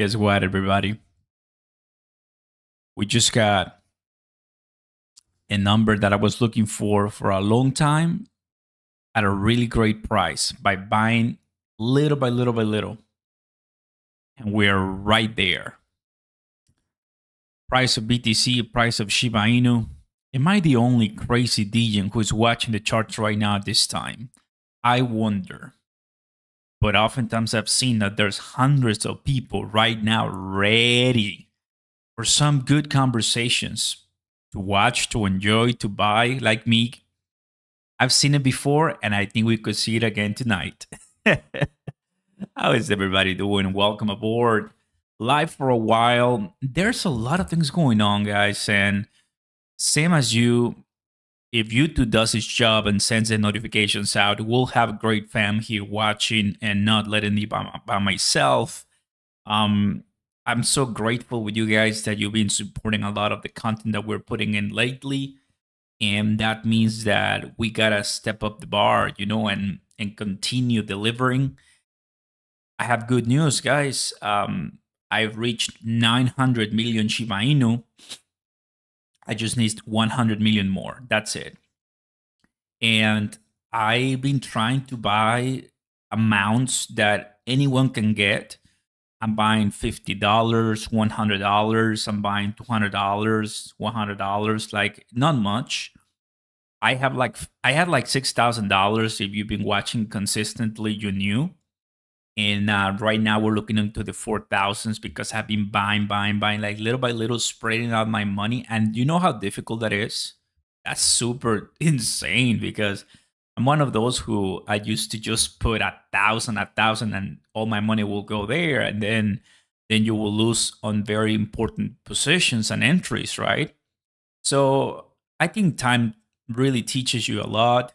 Guess what, everybody? We just got a number that I was looking for for a long time at a really great price by buying little by little by little. And we're right there. Price of BTC, price of Shiba Inu. Am I the only crazy DJ who is watching the charts right now at this time? I wonder. But oftentimes I've seen that there's hundreds of people right now ready for some good conversations to watch, to enjoy, to buy, like me. I've seen it before, and I think we could see it again tonight. How is everybody doing? Welcome aboard. Live for a while. There's a lot of things going on, guys, and same as you, if YouTube does its job and sends the notifications out, we'll have a great fam here watching and not letting me by, by myself. Um, I'm so grateful with you guys that you've been supporting a lot of the content that we're putting in lately. And that means that we gotta step up the bar, you know, and and continue delivering. I have good news, guys. Um, I've reached 900 million Shiba Inu I just need 100 million more. That's it. And I've been trying to buy amounts that anyone can get. I'm buying $50, $100. I'm buying $200, $100, like not much. I have like I had like $6,000 if you've been watching consistently, you knew. And uh, right now we're looking into the four thousands because I've been buying, buying, buying, like little by little, spreading out my money. And you know how difficult that is? That's super insane because I'm one of those who I used to just put a thousand, a thousand, and all my money will go there, and then then you will lose on very important positions and entries, right? So I think time really teaches you a lot.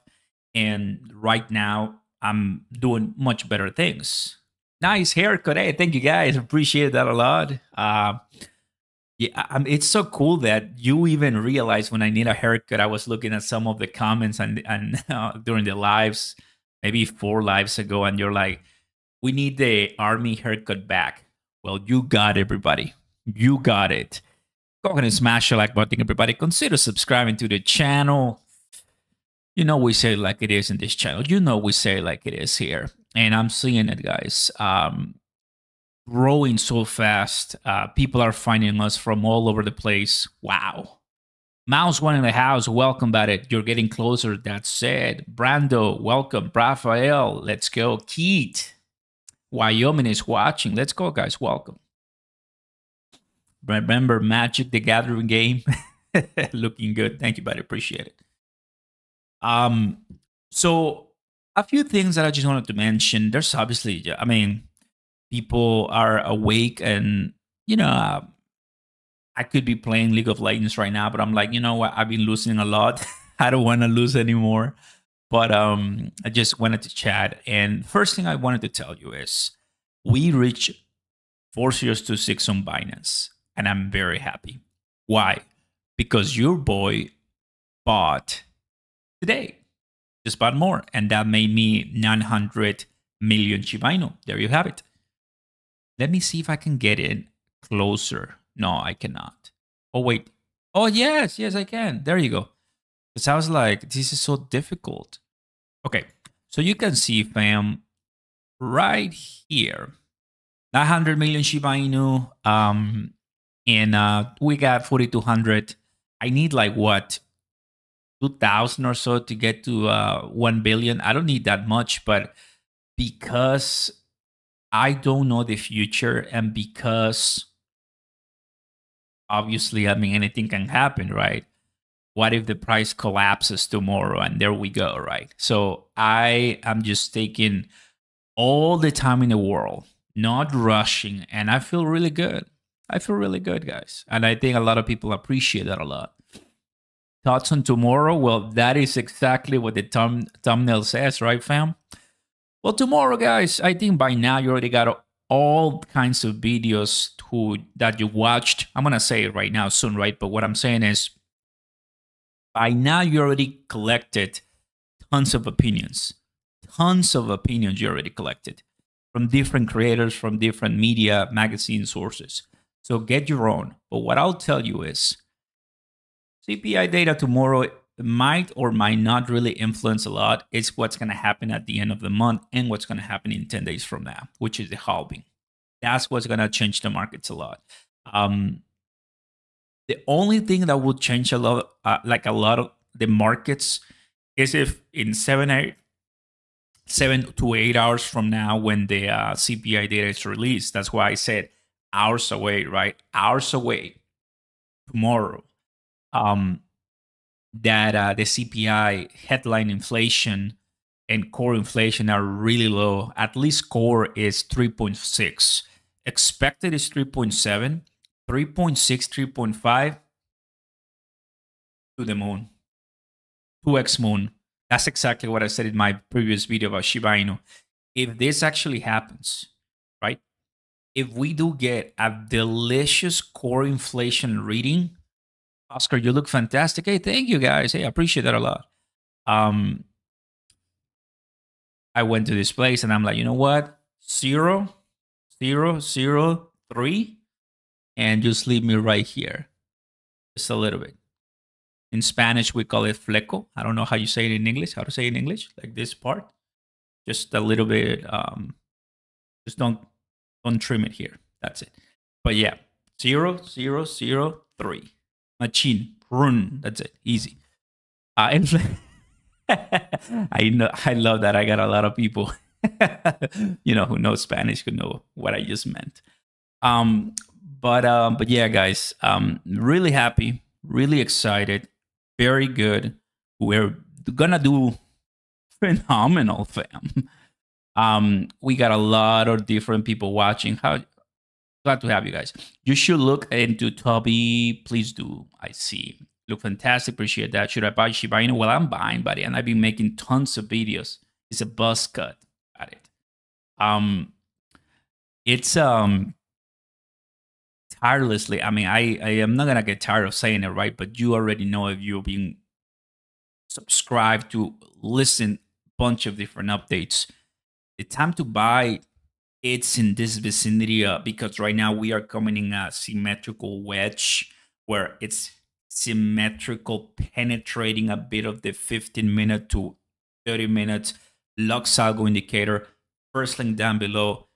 And right now, I'm doing much better things. Nice haircut. Hey, thank you guys. Appreciate that a lot. Uh, yeah, I it's so cool that you even realize when I need a haircut. I was looking at some of the comments and and uh, during the lives, maybe four lives ago, and you're like, "We need the army haircut back." Well, you got everybody. You got it. Go ahead and smash the like button, everybody. Consider subscribing to the channel you know we say like it is in this channel. You know we say like it is here. And i'm seeing it guys um growing so fast. Uh people are finding us from all over the place. Wow. Mouse one in the house welcome at it you're getting closer. That said brando welcome. Raphael let's go. Keith wyoming is watching. Let's go guys. Welcome. Remember magic the gathering game? Looking good. Thank you buddy. Appreciate it um, so a few things that I just wanted to mention. There's obviously, I mean, people are awake, and you know, uh, I could be playing League of Legends right now, but I'm like, you know what? I've been losing a lot. I don't want to lose anymore. But um, I just wanted to chat. And first thing I wanted to tell you is we reached 4026 on Binance, and I'm very happy. Why? Because your boy bought today. Just bought more, and that made me 900 million Shiba Inu. There you have it. Let me see if I can get it closer. No, I cannot. Oh, wait. Oh, yes, yes, I can. There you go. Because I was like, this is so difficult. Okay, so you can see, fam, right here, 900 million Shiba Inu. Um, and uh, we got 4,200. I need like what? 2000 or so to get to uh, 1 billion. I don't need that much, but because I don't know the future and because obviously, I mean, anything can happen, right? What if the price collapses tomorrow and there we go, right? So I am just taking all the time in the world, not rushing, and I feel really good. I feel really good, guys. And I think a lot of people appreciate that a lot. Thoughts on tomorrow? Well, that is exactly what the thumb, thumbnail says, right, fam? Well, tomorrow, guys, I think by now you already got all kinds of videos to, that you watched. I'm going to say it right now soon, right? But what I'm saying is by now you already collected tons of opinions. Tons of opinions you already collected from different creators, from different media, magazine sources. So get your own. But what I'll tell you is CPI data tomorrow might or might not really influence a lot. It's what's going to happen at the end of the month and what's going to happen in 10 days from now, which is the halving. That's what's going to change the markets a lot. Um, the only thing that will change a lot, uh, like a lot of the markets, is if in seven, eight, seven to eight hours from now, when the uh, CPI data is released, that's why I said hours away, right? Hours away tomorrow. Um, that uh, the CPI headline inflation and core inflation are really low. At least core is 3.6. Expected is 3.7. 3.6, 3.5 to the moon. 2x moon. That's exactly what I said in my previous video about Shiba Inu. If this actually happens, right? If we do get a delicious core inflation reading, Oscar, you look fantastic. Hey, thank you guys. Hey, I appreciate that a lot. Um, I went to this place and I'm like, you know what? Zero, zero, zero, three, and just leave me right here. Just a little bit. In Spanish, we call it fleco. I don't know how you say it in English. How to say it in English? Like this part. Just a little bit. Um, just don't don't trim it here. That's it. But yeah, zero, zero, zero, three. Machine. Run. That's it. Easy. Uh, I know. I love that. I got a lot of people, you know, who know Spanish who know what I just meant. Um, but um, but yeah, guys, um, really happy, really excited, very good. We're gonna do phenomenal, fam. Um, we got a lot of different people watching. How glad to have you guys. You should look into Toby. Please do. I see. Look fantastic. Appreciate that. Should I buy Shiba Inu? Well, I'm buying, buddy, and I've been making tons of videos. It's a buzz cut at it. Um, it's um tirelessly. I mean, I I am not gonna get tired of saying it, right? But you already know if you're being subscribed to listen bunch of different updates. The time to buy it's in this vicinity uh, because right now we are coming in a symmetrical wedge where it's symmetrical penetrating a bit of the 15 minute to 30 minutes LuxAlgo indicator. First link down below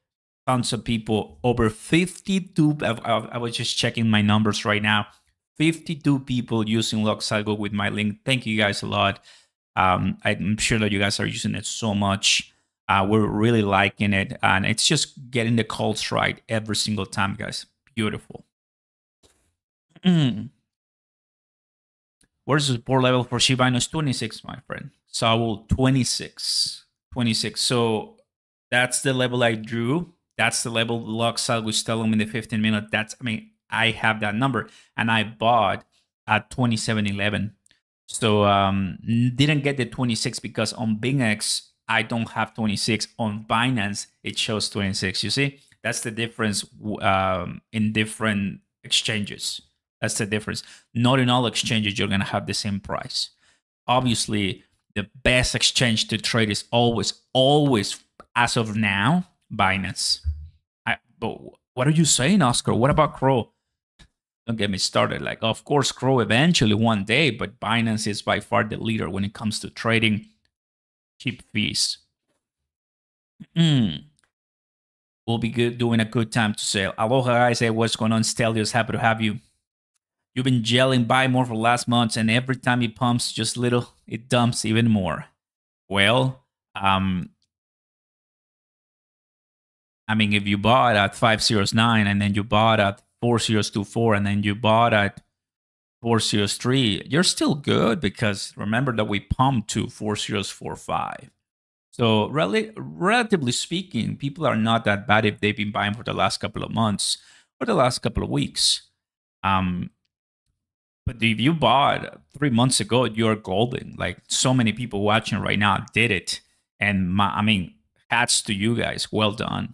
tons of people over 52 I, I was just checking my numbers right now 52 people using LuxAlgo with my link. Thank you guys a lot. Um, i'm sure that you guys are using it so much uh, we're really liking it, and it's just getting the calls right every single time, guys. Beautiful. Mm. Where's the support level for Shiba Inu? 26, my friend. Saul, 26. 26. So that's the level I drew. That's the level Luxal was telling me in the 15 minute. That's, I mean, I have that number, and I bought at 27.11. So um, didn't get the 26 because on BingX I don't have 26 on Binance. It shows 26. You see, that's the difference um, in different exchanges. That's the difference. Not in all exchanges you're gonna have the same price. Obviously, the best exchange to trade is always, always, as of now, Binance. I, but what are you saying, Oscar? What about CRO? Don't get me started. Like, of course, CRO eventually one day, but Binance is by far the leader when it comes to trading cheap fees. Mm. We'll be good doing a good time to sell. Aloha guys, hey, what's going on? Stelios, happy to have you. You've been gelling buy more for last months, and every time it pumps just little, it dumps even more. Well, um, I mean, if you bought at 509 and then you bought at 4024 and then you bought at 4003, you're still good because remember that we pumped to 4045. So, rel- relatively speaking, people are not that bad if they've been buying for the last couple of months or the last couple of weeks. Um, but if you bought three months ago, you're golden. Like so many people watching right now did it. And my, I mean, hats to you guys. Well done.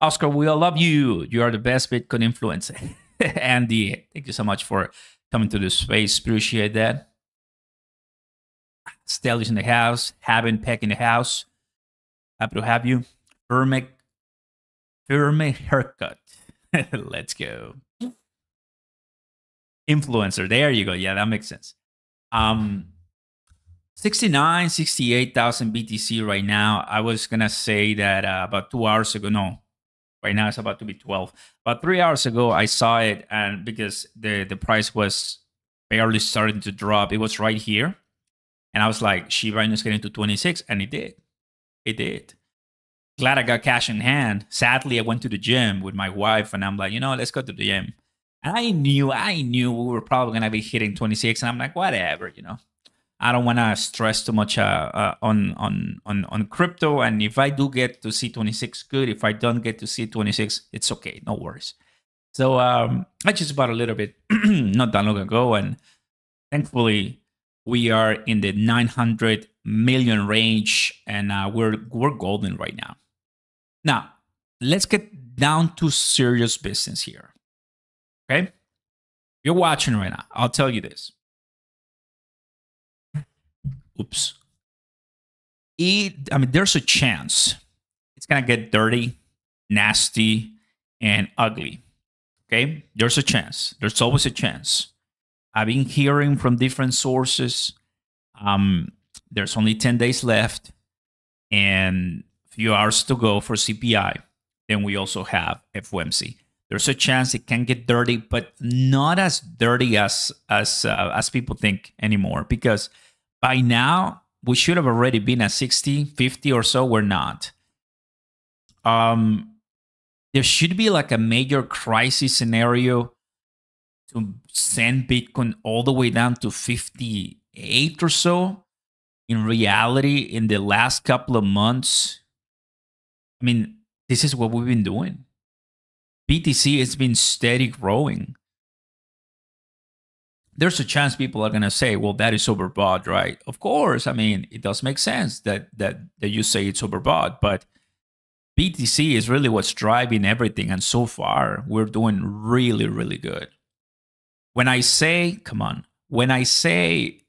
Oscar, we all love you. You are the best Bitcoin influencer. Andy, thank you so much for coming to this space. Appreciate that. Stelios in the house, having Peck in the house. Happy to have you. Firme, firme haircut. Let's go. Influencer. There you go. Yeah, that makes sense. Um, 69, 68,000 BTC right now. I was going to say that uh, about two hours ago. No, right now it's about to be 12. About three hours ago, I saw it. And because the, the price was barely starting to drop, it was right here. And I was like, Shiba is getting to 26. And it did. It did. Glad I got cash in hand. Sadly, I went to the gym with my wife and I'm like, you know, let's go to the gym. And I knew, I knew we were probably going to be hitting 26. And I'm like, whatever, you know. I don't want to stress too much uh, uh, on on on on crypto. And if I do get to see 26, good. If I don't get to see 26, it's okay. No worries. So um, I just bought a little bit not that long ago, and thankfully we are in the 900 million range, and uh, we're we're golden right now. Now let's get down to serious business here. Okay, you're watching right now. I'll tell you this oops. It, I mean, there's a chance it's gonna get dirty, nasty, and ugly. Okay, there's a chance. There's always a chance. I've been hearing from different sources. Um, there's only 10 days left and a few hours to go for CPI. Then we also have FOMC. There's a chance it can get dirty, but not as dirty as as uh, as people think anymore because by now we should have already been at 60 50 or so. We're not. Um there should be like a major crisis scenario to send bitcoin all the way down to 58 or so. In reality in the last couple of months i mean this is what we've been doing. Btc has been steady growing there's a chance people are going to say, well, that is overbought, right? Of course. I mean, it does make sense that, that, that you say it's overbought, but BTC is really what's driving everything. And so far, we're doing really, really good. When I say, come on, when I say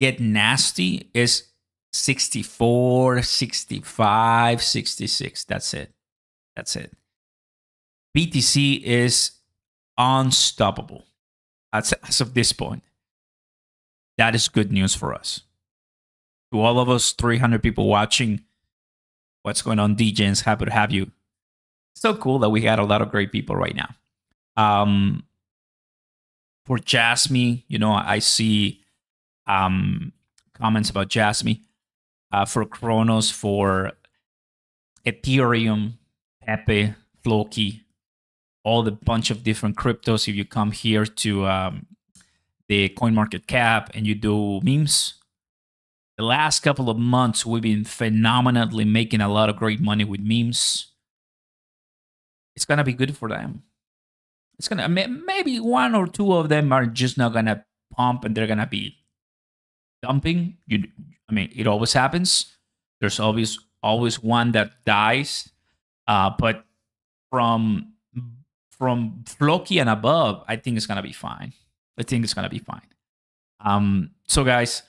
get nasty, is 64, 65, 66. That's it. That's it. BTC is unstoppable as, as of this point. That is good news for us. To all of us 300 people watching, what's going on, DJs? Happy to have you. So cool that we had a lot of great people right now. Um, for Jasmy, you know, I see um, comments about Jasmy. Uh, for Cronos, for Ethereum, Pepe, Floki, all the bunch of different cryptos. If you come here to um, the coin market cap and you do memes, the last couple of months we've been phenomenally making a lot of great money with memes. It's gonna be good for them. It's gonna maybe one or two of them are just not gonna pump and they're gonna be dumping. You, I mean, it always happens. There's always always one that dies, uh, but from from Floki and above, I think it's gonna be fine. I think it's gonna be fine. Um, so guys,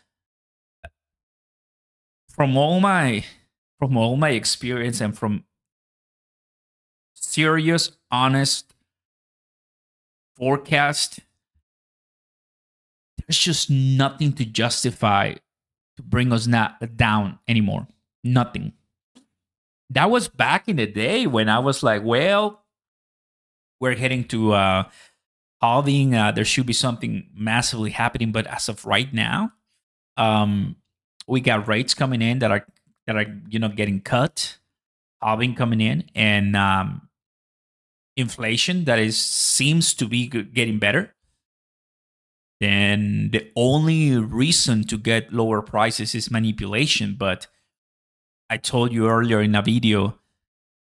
from all my from all my experience and from serious, honest forecast, there's just nothing to justify to bring us not down anymore. Nothing. That was back in the day when I was like, well, we're heading to uh, halving. Uh, there should be something massively happening, but as of right now, um, we got rates coming in that are that are you know getting cut, halving coming in, and um, inflation that is seems to be getting better. Then the only reason to get lower prices is manipulation. But I told you earlier in a video,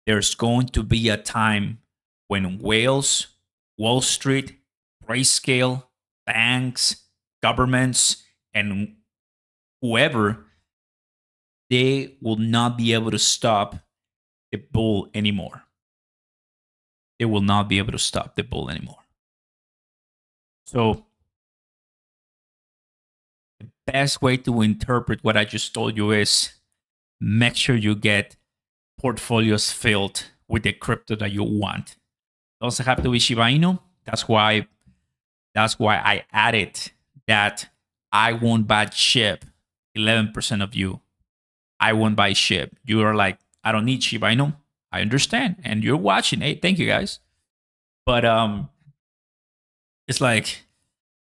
there's going to be a time when whales, Wall Street, Grayscale, banks, governments, and whoever, they will not be able to stop the bull anymore. They will not be able to stop the bull anymore. So, the best way to interpret what I just told you is make sure you get portfolios filled with the crypto that you want. Also have to be Shiba Inu. That's why that's why I added that I won't buy SHIB. 11% of you. I won't buy SHIB. You are like, I don't need Shiba Inu. I understand. And you're watching. Hey, thank you guys. But um it's like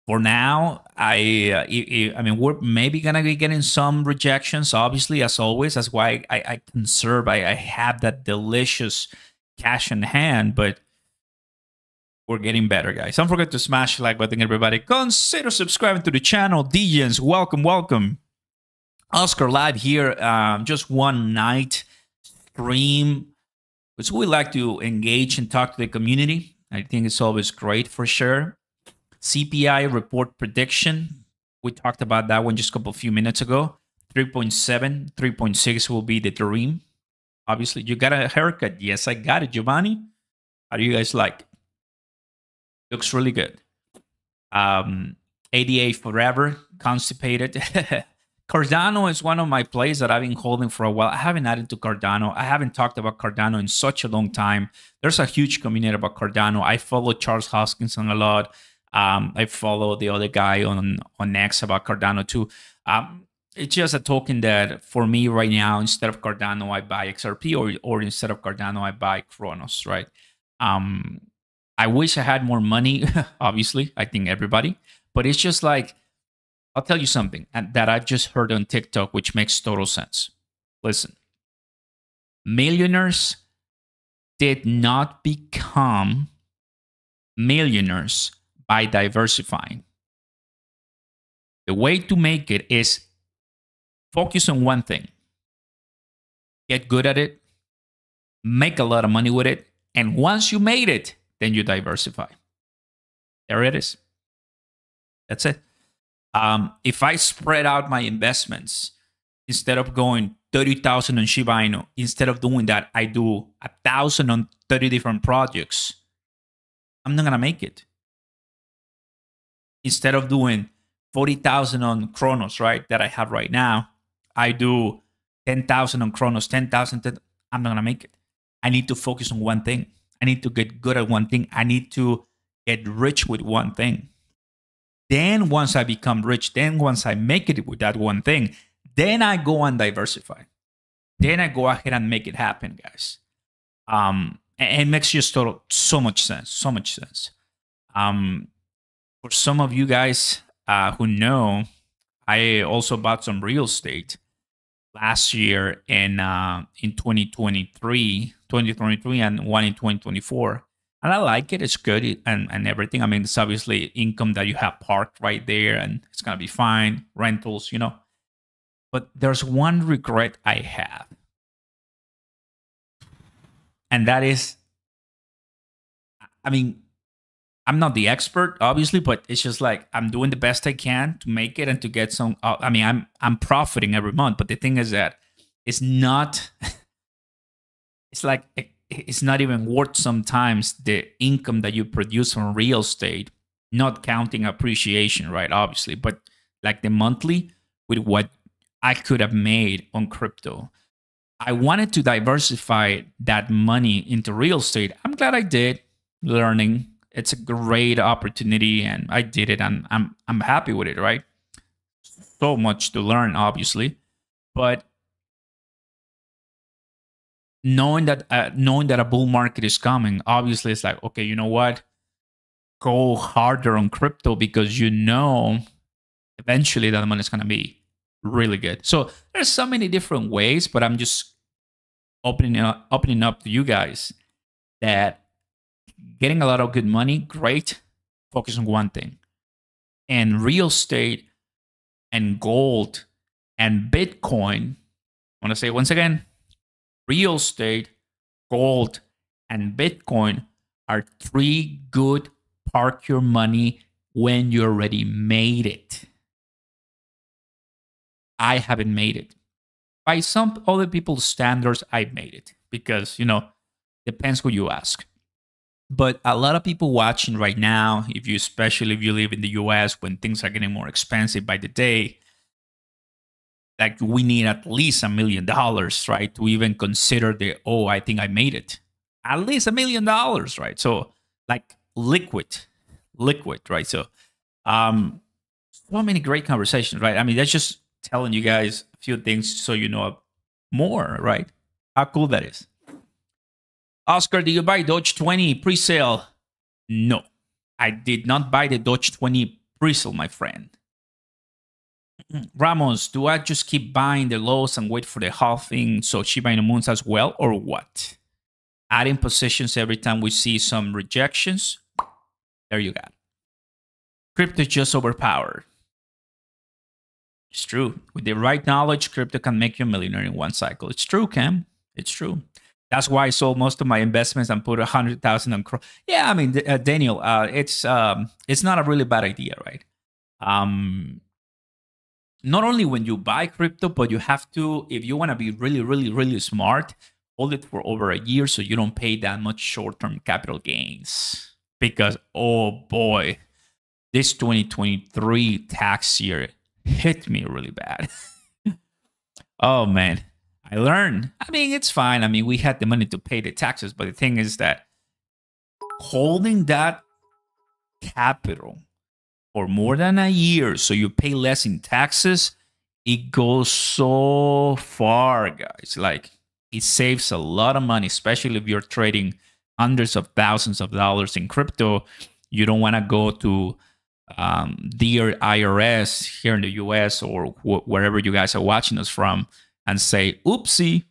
for now, I uh, I mean we're maybe gonna be getting some rejections, obviously, as always. That's why I, I conserve. I, I have that delicious cash in hand, but we're getting better, guys. Don't forget to smash like button, everybody. Consider subscribing to the channel. Degens, welcome, welcome. Oscar Live here. Um, just one night stream, which we like to engage and talk to the community. I think it's always great for sure. CPI report prediction. We talked about that one just a couple few minutes ago. 3.7, 3.6 will be the dream. Obviously, you got a haircut. Yes, I got it, Giovanni. How do you guys like? Looks really good. Um, ADA forever, constipated. Cardano is one of my plays that I've been holding for a while. I haven't added to Cardano. I haven't talked about Cardano in such a long time. There's a huge community about Cardano. I follow Charles Hoskinson a lot. Um, I follow the other guy on on X about Cardano too. Um, it's just a token that for me right now, instead of Cardano, I buy XRP, or or instead of Cardano, I buy Cronos. Right. Um, I wish I had more money. obviously, I think everybody, but it's just like I'll tell you something that I've just heard on TikTok, which makes total sense. Listen, millionaires did not become millionaires by diversifying. The way to make it is focus on one thing, get good at it, make a lot of money with it, and once you made it, then you diversify. There it is. That's it. Um, if I spread out my investments instead of going 30,000 on Shiba Inu, instead of doing that, I do a thousand on 30 different projects, I'm not going to make it instead of doing 40,000 on Cronos, right, that I have right now, I do 10,000 on Cronos, 10,000, 10, I'm not going to make it. I need to focus on one thing. I need to get good at one thing. I need to get rich with one thing. Then once I become rich, then once I make it with that one thing, then I go and diversify. Then I go ahead and make it happen, guys. Um, and it makes just total so much sense, so much sense. Um, for some of you guys uh, who know, I also bought some real estate last year in uh, in 2023, 2023, and one in 2024. And I like it. It's good and, and everything. I mean, it's obviously income that you have parked right there and it's going to be fine. Rentals, you know. But there's one regret I have. And that is, I mean, I'm not the expert, obviously, but it's just like I'm doing the best I can to make it and to get some. Uh, I mean, I'm I'm profiting every month, but the thing is that it's not. it's like it's not even worth sometimes the income that you produce from real estate, not counting appreciation, right? Obviously, but like the monthly with what I could have made on crypto. I wanted to diversify that money into real estate. I'm glad I did, learning, it's a great opportunity and I did it and I'm I'm happy with it, right? So much to learn, obviously. But knowing that uh, knowing that a bull market is coming, obviously it's like, okay, you know what? Go harder on crypto because you know eventually that money is gonna be really good. So there's so many different ways, but I'm just opening up, opening up to you guys that getting a lot of good money, great. Focus on one thing. And real estate and gold and Bitcoin, I want to say once again, real estate, gold, and Bitcoin are three good park your money when you already made it. I haven't made it. By some other people's standards, I've made it because, you know, depends who you ask. But a lot of people watching right now, if you especially if you live in the US when things are getting more expensive by the day, like we need at least a million dollars, right, to even consider the oh, I think I made it. At least a million dollars, right? So like liquid, liquid, right? So um so many great conversations, right? I mean, that's just telling you guys a few things so you know more, right? How cool that is. Oscar, did you buy Doge 20 pre-sale? No, I did not buy the Doge 20 pre-sale, my friend. Ramos, do I just keep buying the lows and wait for the halving so Shiba Inu moons as well, or what? Adding positions every time we see some rejections. There you go. Crypto just overpowered. It's true. With the right knowledge, crypto can make you a millionaire in one cycle. It's true, Cam. It's true. That's why I sold most of my investments and put a hundred thousand on. Cro- yeah, I mean, uh, Daniel, uh, it's um, it's not a really bad idea, right? Um, not only when you buy crypto, but you have to, if you want to be really, really, really smart, hold it for over a year so you don't pay that much short-term capital gains. Because oh boy, this 2023 tax year hit me really bad. oh man, I learned. I mean, it's fine. I mean, we had the money to pay the taxes, but the thing is that holding that capital for more than a year so you pay less in taxes, it goes so far, guys. Like it saves a lot of money, especially if you're trading hundreds of thousands of dollars in crypto. You don't want to go to um, dear IRS here in the US or wh- wherever you guys are watching us from and say, oopsie,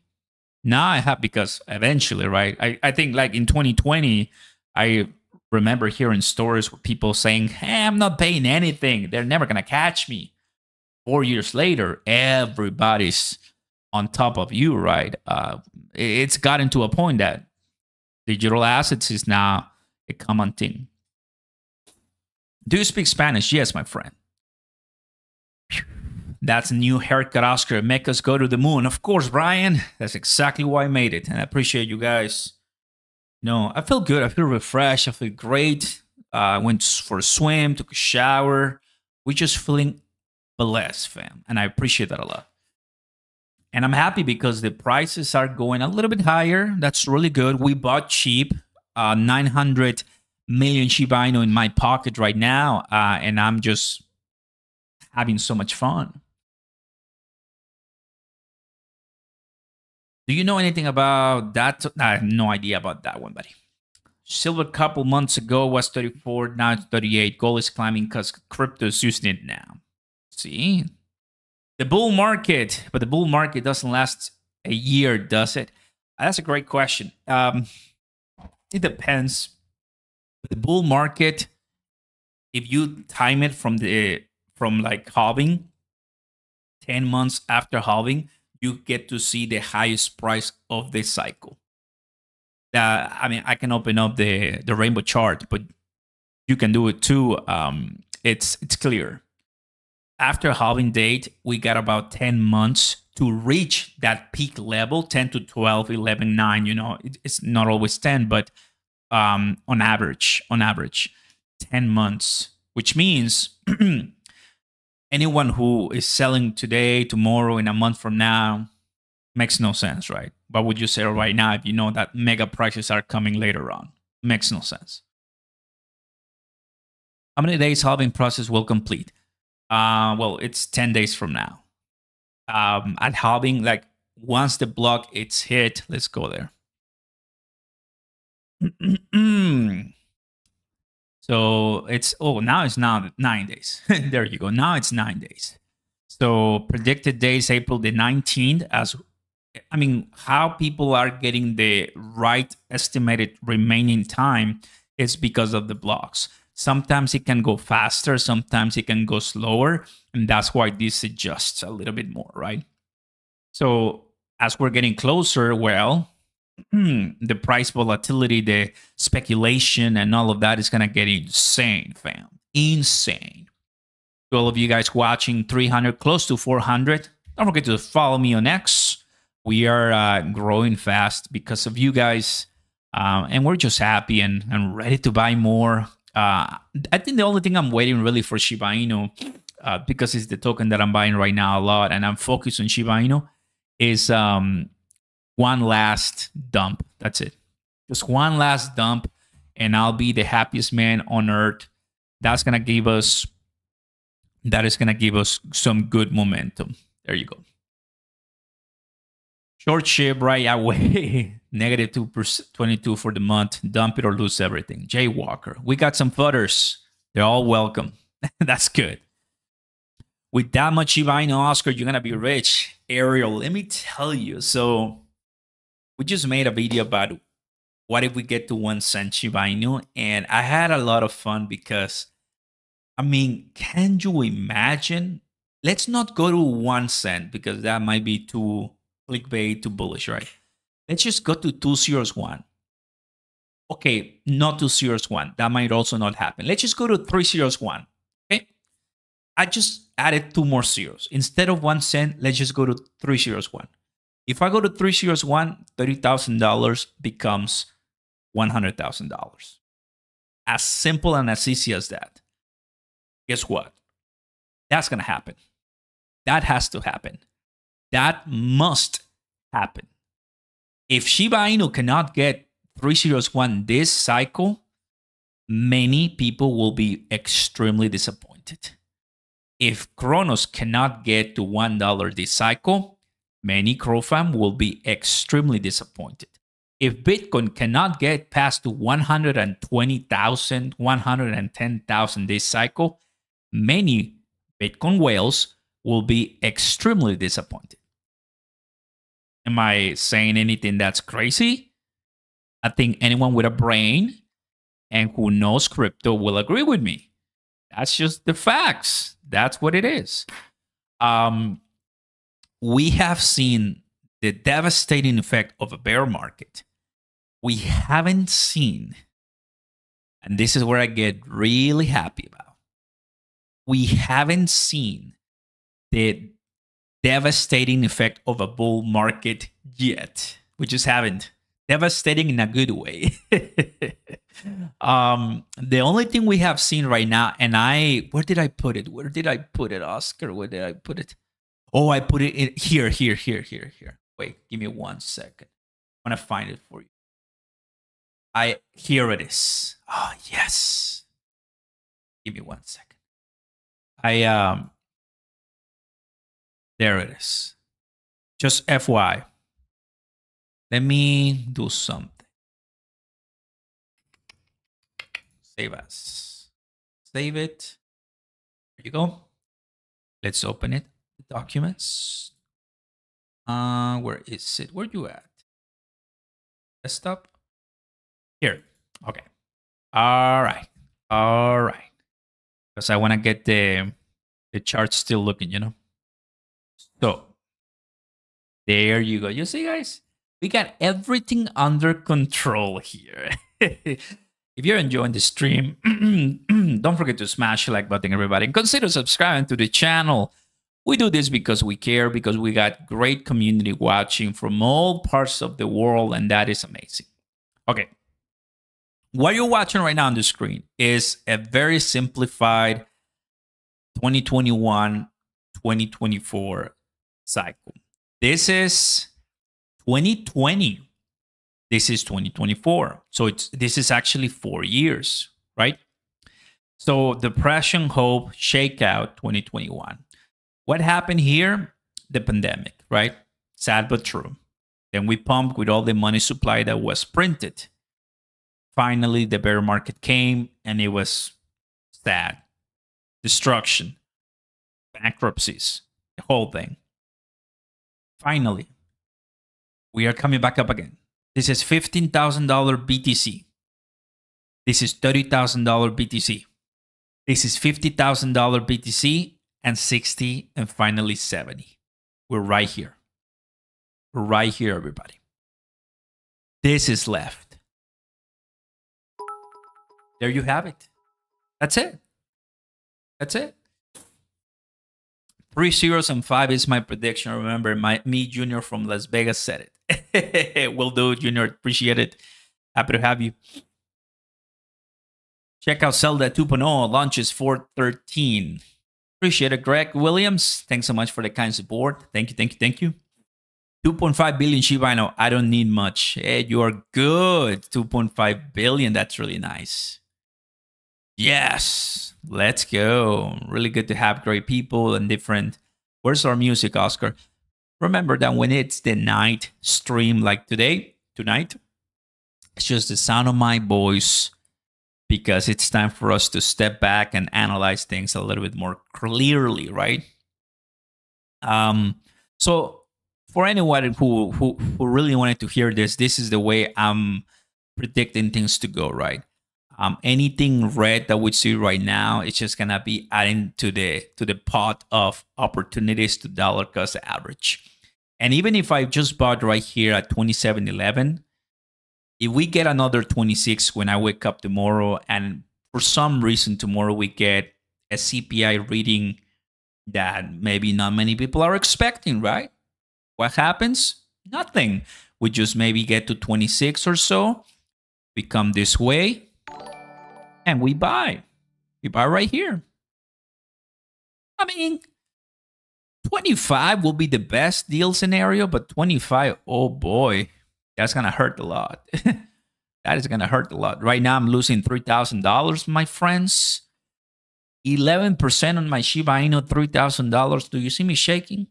now I have, because eventually, right? I, I think like in 2020, I remember hearing stories with people saying, hey, I'm not paying anything. They're never going to catch me. Four years later, everybody's on top of you, right? Uh, it's gotten to a point that digital assets is now a common thing. Do you speak Spanish? Yes, my friend. That's a new haircut, Oscar. Make us go to the moon. Of course, Brian. That's exactly why I made it. And I appreciate you guys. No, I feel good. I feel refreshed. I feel great. Uh, I went for a swim, took a shower. We're just feeling blessed, fam. And I appreciate that a lot. And I'm happy because the prices are going a little bit higher. That's really good. We bought cheap, uh, 900 million Shiba Inu in my pocket right now, uh, and I'm just having so much fun. Do you know anything about that? I have no idea about that one, buddy. Silver couple months ago was 34, now it's 38. Gold is climbing because crypto is using it now. See? The bull market, but the bull market doesn't last a year, does it? That's a great question. Um, it depends the bull market, if you time it from the from like halving, 10 months after halving, you get to see the highest price of the cycle. Uh, I mean, I can open up the the rainbow chart, but you can do it too. Um, it's it's clear. After halving date, we got about 10 months to reach that peak level 10 to 12 11 9 you know it's not always 10 but um, on average, on average, 10 months, which means anyone who is selling today, tomorrow, in a month from now makes no sense, right? What would you say right now if you know that mega prices are coming later on? Makes no sense. How many days halving process will complete? Uh, well, it's 10 days from now. Um, at halving, like once the block it's hit, let's go there. so it's oh now it's now nine days. there you go. Now it's nine days. So predicted days April the 19th as I mean how people are getting the right estimated remaining time is because of the blocks. Sometimes it can go faster, sometimes it can go slower, and that's why this adjusts a little bit more, right? So as we're getting closer, well, the price volatility, the speculation, and all of that is going to get insane, fam. Insane. To all of you guys watching 300, close to 400, don't forget to follow me on X. We are uh, growing fast because of you guys. Um, and we're just happy and, and ready to buy more. Uh, I think the only thing I'm waiting really for Shiba Inu uh, because it's the token that I'm buying right now a lot, and I'm focused on Shiba Inu, is um, one last dump. That's it. Just one last dump, and I'll be the happiest man on earth. That's gonna give us. That is gonna give us some good momentum. There you go. Short SHIB right away. Negative 2%, 22 for the month. Dump it or lose everything. Jay Walker. We got some footers. They're all welcome. That's good. With that much Inu, Oscar, you're going to be rich. Ariel, let me tell you. So we just made a video about what if we get to one cent Shiba Inu. And I had a lot of fun because, I mean, can you imagine? Let's not go to one cent because that might be too clickbait too bullish, right? Let's just go to two zeros one. Okay, not two zeros one. That might also not happen. Let's just go to three zeros one. Okay. I just added two more zeros. Instead of one cent, let's just go to three zeros one. If I go to three zeros one, $30,000 becomes $100,000. As simple and as easy as that. Guess what? That's going to happen. That has to happen. That must happen. If Shiba Inu cannot get 301 this cycle, many people will be extremely disappointed. If Cronos cannot get to $1 this cycle, many CROFam will be extremely disappointed. If Bitcoin cannot get past to 120,000, 110,000 this cycle, many Bitcoin whales will be extremely disappointed. Am I saying anything that's crazy? I think anyone with a brain and who knows crypto will agree with me. That's just the facts. That's what it is. Um, we have seen the devastating effect of a bear market. We haven't seen, and this is where I get really happy about. We haven't seen the devastating effect of a bull market yet. We just haven't. Devastating in a good way. um, the only thing we have seen right now, and I, where did I put it? Where did I put it, Oscar? Where did I put it? Oh, I put it in here, here, here, here, here. Wait, give me one second. I want to find it for you. I here it is. Oh yes. Give me one second. I um there it is. Just FY. Let me do something. Save us. Save it. There you go. Let's open it. Documents. Uh, where is it? Where you at? Desktop. Here. Okay. All right. All right. Because I want to get the the chart still looking, you know. So there you go. You see, guys, we got everything under control here. if you're enjoying the stream, don't forget to smash the like button, everybody, and consider subscribing to the channel. We do this because we care, because we got great community watching from all parts of the world, and that is amazing. Okay. What you're watching right now on the screen is a very simplified 2021 2024 cycle. This is 2020. This is 2024. So it's this is actually 4 years, right? So depression, hope, shakeout 2021. What happened here? The pandemic, right? Sad but true. Then we pumped with all the money supply that was printed. Finally, the bear market came and it was sad. Destruction, bankruptcies, the whole thing. Finally, we are coming back up again. This is $15,000 BTC. This is $30,000 BTC. This is $50,000 BTC and 60 and finally 70. We're right here. We're right here, everybody. This is left. There you have it. That's it. That's it. Three zeros and five is my prediction. Remember, my me Junior from Las Vegas said it. Will do, Junior. Appreciate it. Happy to have you. Check out Zelda 2.0 launches 413. Appreciate it, Greg Williams. Thanks so much for the kind support. Thank you, thank you, thank you. 2.5 billion Shiba Inu. I don't need much. Hey, you are good. 2.5 billion. That's really nice. Yes, let's go. Really good to have great people and different. Where's our music, Oscar? Remember that when it's the night stream like today, tonight, it's just the sound of my voice because it's time for us to step back and analyze things a little bit more clearly, right? Um, so for anyone who, who who really wanted to hear this, this is the way I'm predicting things to go, right? Um, anything red that we see right now, it's just gonna be adding to the to the pot of opportunities to dollar cost average. And even if I just bought right here at 27.11, if we get another 26 when I wake up tomorrow, and for some reason tomorrow we get a CPI reading that maybe not many people are expecting, right? What happens? Nothing. We just maybe get to 26 or so, we come this way, and we buy. We buy right here. I mean, 25 will be the best deal scenario, but 25, oh boy, that's gonna hurt a lot. that is gonna hurt a lot. Right now, I'm losing three thousand dollars, my friends. Eleven percent on my Shiba Inu, three thousand dollars. Do you see me shaking?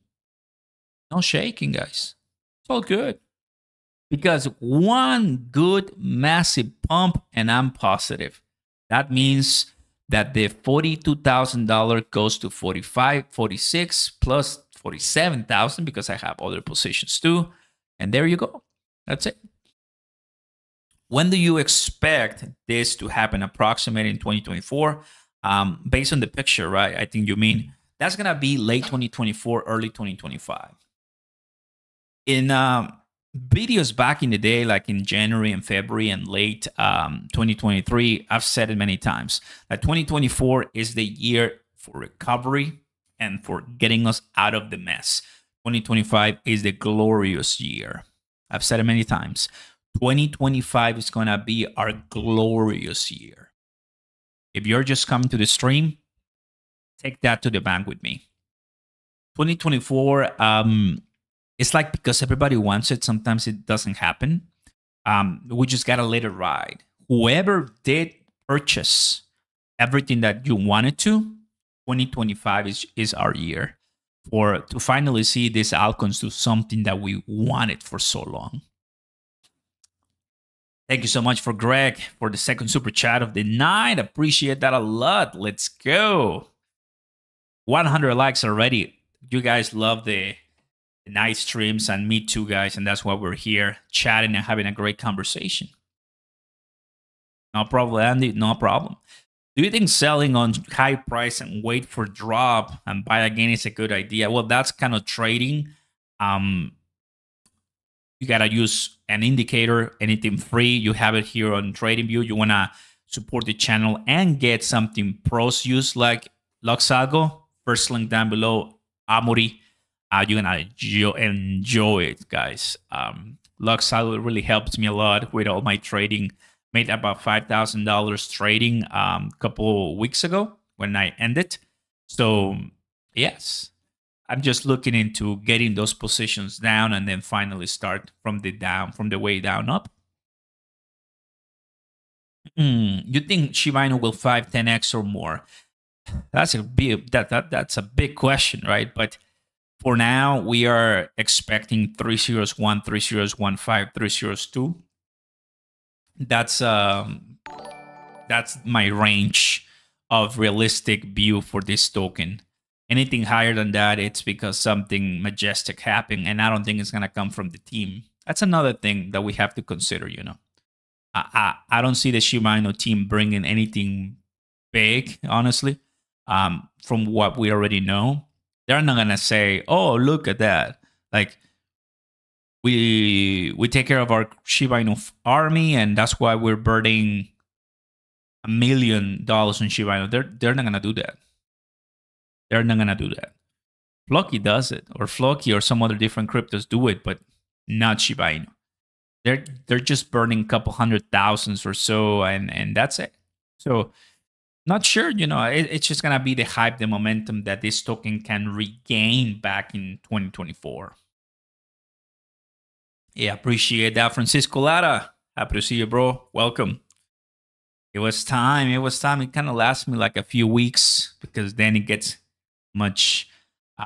No shaking, guys. It's all good because one good massive pump, and I'm positive. That means that the $42,000 goes to 45, 46 plus 47,000 because I have other positions too. And there you go. That's it. When do you expect this to happen approximately in 2024? Um, based on the picture, right? I think you mean that's to be late 2024, early 2025. In um, videos back in the day, like in January and February and late um, 2023, I've said it many times that 2024 is the year for recovery and for getting us out of the mess. 2025 is the glorious year. I've said it many times. 2025 is going to be our glorious year. If you're just coming to the stream, take that to the bank with me. 2024, um, it's like because everybody wants it, sometimes it doesn't happen. Um, we just got to let it ride. Whoever did purchase everything that you wanted to, 2025 is, is our year for to finally see these altcoins do something that we wanted for so long. Thank you so much for Greg for the second super chat of the night. Appreciate that a lot. Let's go. 100 likes already. You guys love the, the night streams, and me too, guys. And that's why we're here chatting and having a great conversation. No problem, Andy. No problem. Do you think selling on high price and wait for drop and buy again is a good idea? Well, that's kind of trading. Um, you gotta use an indicator, anything free. You have it here on TradingView. You wanna support the channel and get something pros use like LuxAlgo. First link down below, Amaury. Uh, you're gonna enjoy it, guys. Um, Luxalgo really helps me a lot with all my trading made about $5,000 trading um, a couple weeks ago when I ended. So, yes, I'm just looking into getting those positions down and then finally start from the down, from the way down up. Mm, you think Shiba Inu will 5, 10x or more? That's a big that, that that's a big question, right? But for now, we are expecting 301, 3015, 3002 that's um that's my range of realistic view for this token. Anything higher than that, it's because something majestic happened, and I don't think it's gonna come from the team. That's another thing that we have to consider. You know, I I, I don't see the Shiba Inu team bringing anything big, honestly. Um, from what we already know, they're not gonna say, "Oh, look at that!" Like we we take care of our Shiba Inu army, and that's why we're burning a million dollars in Shiba Inu. They're they're not gonna do that. They're not gonna do that. Floki does it, or Floki, or some other different cryptos do it, but not Shiba Inu. They're they're just burning a couple hundred thousands or so, and and that's it. So not sure. You know, it, it's just gonna be the hype, the momentum that this token can regain back in 2024. Yeah, appreciate that, Francisco Lara. Happy to see you, bro. Welcome. It was time. It was time. It kind of lasts me like a few weeks because then it gets much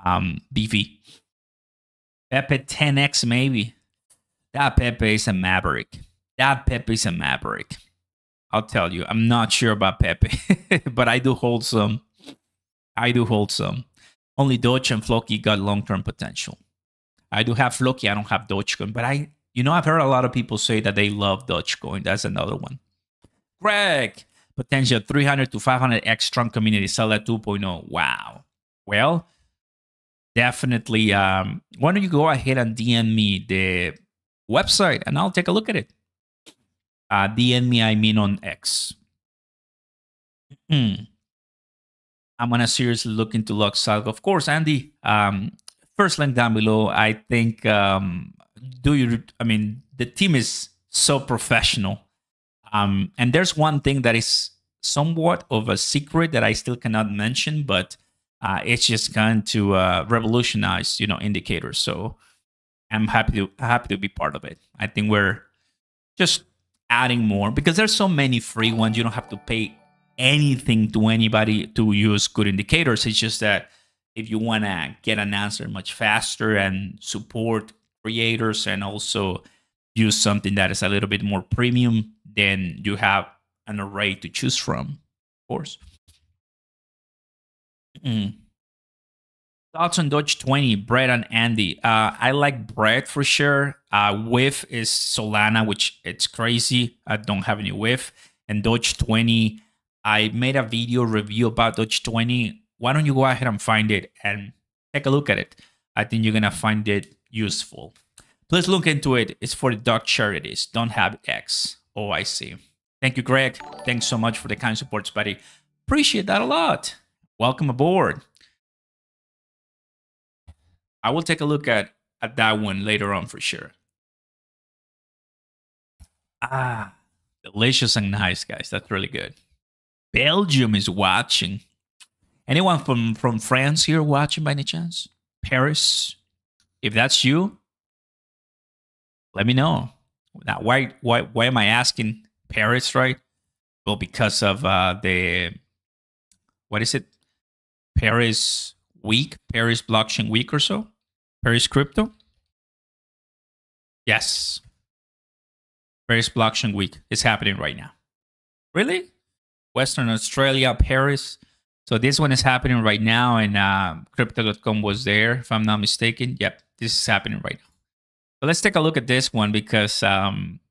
um, beefy. Pepe 10x maybe. That Pepe is a maverick. That Pepe is a maverick. I'll tell you, I'm not sure about Pepe, but I do hold some. I do hold some. Only Doge and Floki got long term potential. I do have Floki, I don't have Dogecoin, but I, you know, I've heard a lot of people say that they love Dogecoin. That's another one. Greg, potential 300 to 500x strong community, sell at 2.0. Wow. Well, definitely. Um, why don't you go ahead and DM me the website and I'll take a look at it. Uh, DM me, I mean on X. Hmm. I'm gonna seriously look into Luxalgo. Of course, Andy. Um, first link down below. I think. Um, do you? I mean, the team is so professional. Um, and there's one thing that is somewhat of a secret that I still cannot mention, but uh, it's just going to uh, revolutionize, you know, indicators. So I'm happy to happy to be part of it. I think we're just adding more because there's so many free ones. You don't have to pay anything to anybody to use good indicators. It's just that if you want to get an answer much faster and support creators and also use something that is a little bit more premium, then you have an array to choose from, of course. Mm. Thoughts on Doge 20, Brett and Andy. Uh, I like Brett for sure. Uh, WIF is Solana, which it's crazy. I don't have any WIF. And Doge 20, I made a video review about Doge 20. Why don't you go ahead and find it and take a look at it? I think you're going to find it useful. Please look into it. It's for the dog charities. Don't have X. Oh, I see. Thank you, Greg. Thanks so much for the kind support, buddy. Appreciate that a lot. Welcome aboard. I will take a look at at that one later on for sure. Ah, delicious and nice, guys. That's really good. Belgium is watching. Anyone from from France here watching by any chance? Paris? If that's you, let me know. Now, why why why am I asking Paris, right? Well, because of uh, the what is it? Paris week, Paris blockchain week or so. Paris Crypto? Yes. Paris Blockchain Week is happening right now. Really? Western Australia, Paris. So this one is happening right now, and uh, Crypto.com was there, if I'm not mistaken. Yep, this is happening right now. So let's take a look at this one because um,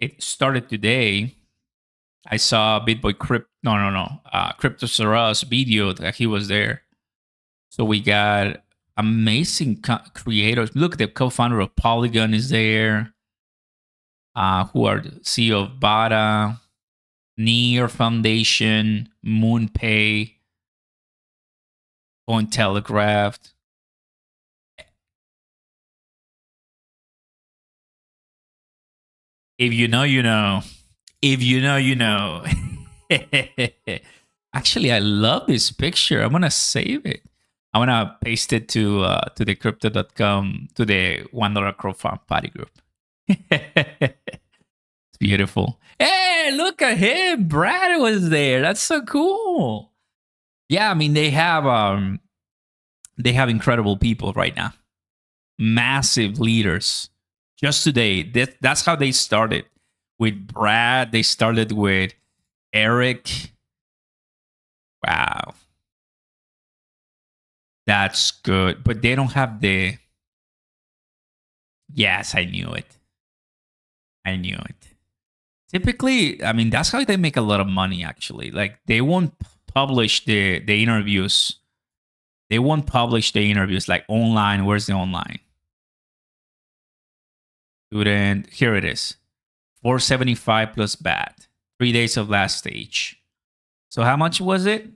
it started today. I saw BitBoy Crypt, no, no, no, uh, Crypto Saras video that he was there. So we got amazing creators. Look, the co-founder of Polygon is there. Uh, who are the CEO of Bada, Near Foundation, MoonPay, Cointelegraph. If you know, you know. If you know, you know. Actually, I love this picture. I'm gonna save it. I'm gonna paste it to uh, to the crypto.com to the one dollar CROFam party group. it's beautiful. Hey, look at him. Brad was there. That's so cool. Yeah, I mean they have um they have incredible people right now. Massive leaders. Just today, that, that's how they started. With Brad, they started with Eric. Wow that's good. But they don't have the. Yes, I knew it. I knew it. Typically, I mean, that's how they make a lot of money, actually. Like, they won't publish the, the interviews. They won't publish the interviews like online. Where's the online? Student, here it is 475 plus VAT. Three days of last stage. So, how much was it?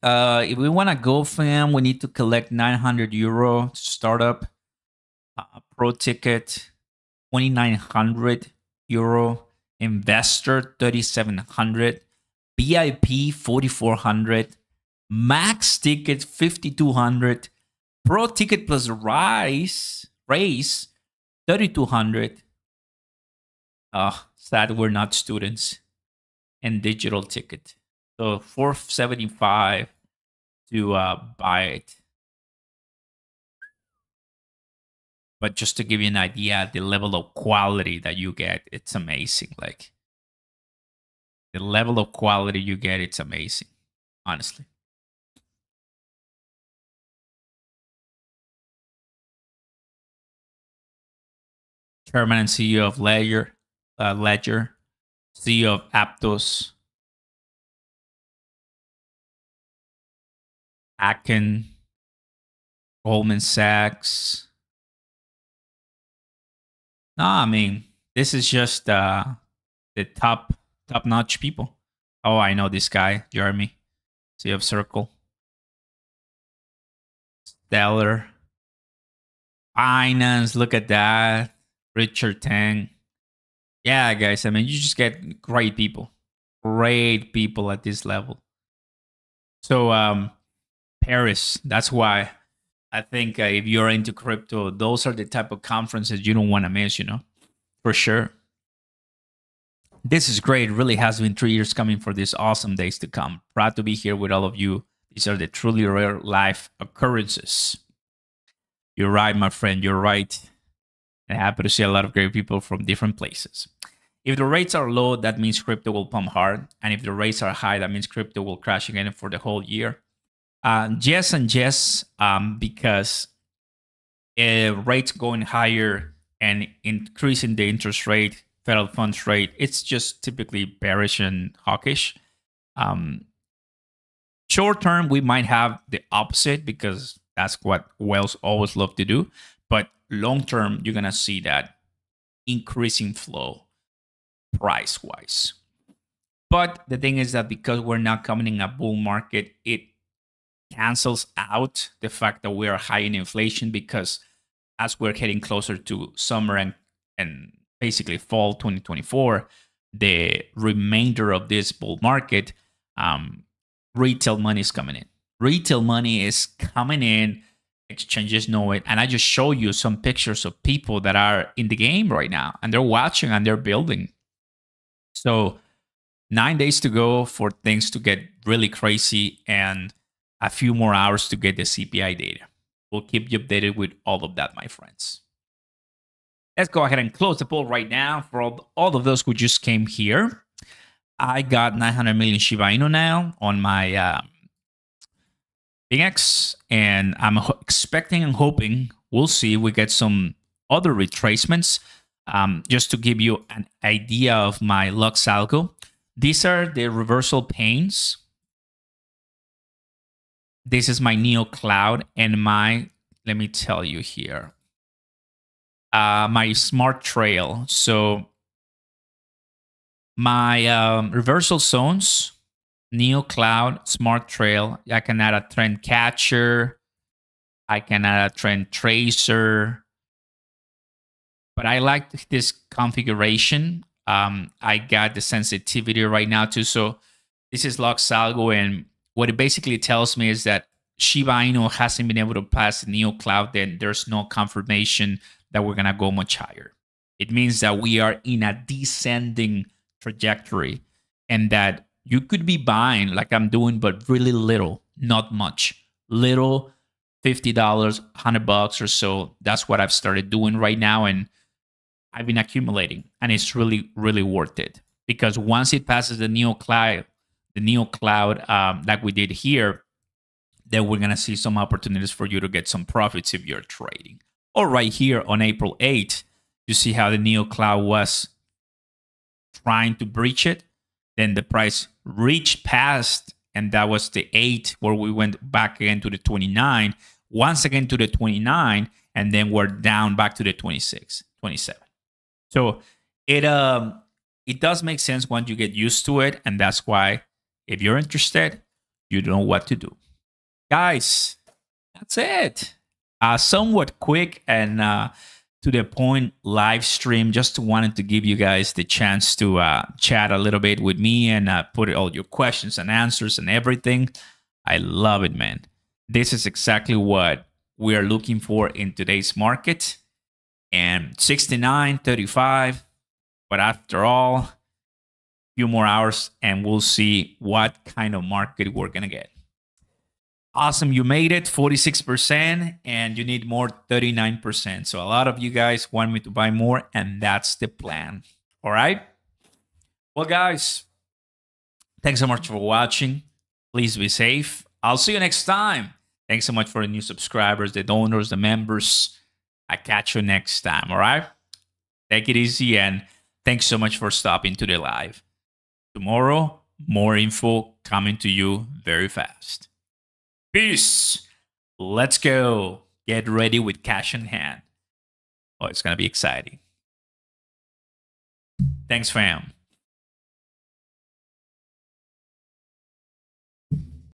Uh, if we want to go fam, we need to collect 900 euro startup. Uh, pro ticket 2900 euro. Investor 3700. VIP 4400, max ticket 5200, pro ticket plus rise race 3200. Ah, sad we're not students. And digital ticket. So 475 to uh, buy it. But just to give you an idea, the level of quality that you get, it's amazing. Like the level of quality you get, it's amazing, honestly. Chairman and CEO of Ledger, uh, Ledger, CEO of Aptos, Akin, Goldman Sachs. No, I mean, this is just uh, the top top notch people. Oh, I know this guy, Jeremy, CEO of Circle. Stellar. Binance, look at that. Richard Teng. Yeah, guys, I mean, you just get great people. Great people at this level. So, um, Paris, that's why I think uh, if you're into crypto, those are the type of conferences you don't want to miss, you know, for sure. This is great. It really has been three years coming for these awesome days to come. Proud to be here with all of you. These are the truly rare life occurrences. You're right, my friend. You're right. And happy to see a lot of great people from different places. If the rates are low, that means crypto will pump hard. And if the rates are high, that means crypto will crash again for the whole year. Uh, yes and yes, um, because uh, rates going higher and increasing the interest rate federal funds rate, it's just typically bearish and hawkish. Um, short term, we might have the opposite because that's what whales always love to do. But long term, you're gonna see that increasing flow price wise. But the thing is that because we're not coming in a bull market, it cancels out the fact that we are high in inflation because as we're heading closer to summer and and basically fall 2024, the remainder of this bull market, um, retail money is coming in. Retail money is coming in. Exchanges know it, and I just show you some pictures of people that are in the game right now, and they're watching and they're building. So, nine days to go for things to get really crazy, and a few more hours to get the CPI data. We'll keep you updated with all of that, my friends. Let's go ahead and close the poll right now for all, all of those who just came here. I got 900 million Shiba Inu now on my um, X, and I'm expecting and hoping we'll see we get some other retracements. Um, just to give you an idea of my Lux algo, these are the reversal pains. This is my Neo Cloud and my, let me tell you here, uh, my smart trail. So my um, reversal zones, Neo Cloud, Smart Trail. I can add a trend catcher. I can add a trend tracer. But I like this configuration. Um, I got the sensitivity right now too. So this is Lux Algo, and what it basically tells me is that Shiba Inu hasn't been able to pass Neo Cloud. Then there's no confirmation that we're going to go much higher. It means that we are in a descending trajectory and that you could be buying like I'm doing, but really little, not much. Little $50, 100 bucks or so. That's what I've started doing right now. And I've been accumulating and it's really, really worth it because once it passes the Neo Cloud, the Neo Cloud, um, like we did here, then we're going to see some opportunities for you to get some profits if you're trading or right here on April 8th, you see how the Neo Cloud was trying to breach it. Then the price reached past, and that was the 8 where we went back again to the 29, once again to the 29, and then we're down back to the 26, 27. So it um it does make sense once you get used to it, and that's why if you're interested, you know what to do. Guys, that's it uh, somewhat quick and uh, to the point live stream. Just wanted to give you guys the chance to uh, chat a little bit with me and uh, put all your questions and answers and everything. I love it, man. This is exactly what we are looking for in today's market. And 69, 35. But after all, few more hours and we'll see what kind of market we're going to get. Awesome. You made it 46% and you need more 39%. So a lot of you guys want me to buy more and that's the plan. All right. Well, guys, thanks so much for watching. Please be safe. I'll see you next time. Thanks so much for the new subscribers, the donors, the members. I catch you next time. All right. Take it easy and thanks so much for stopping to the live. Tomorrow, more info coming to you very fast. Peace. Let's go. Get ready with cash in hand. Oh, it's going to be exciting. Thanks, fam.